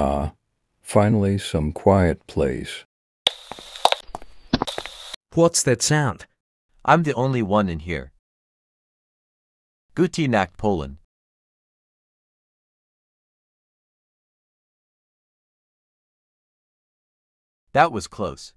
Ah, finally some quiet place. What's that sound? I'm the only one in here. Guti Nacht Poland. That was close.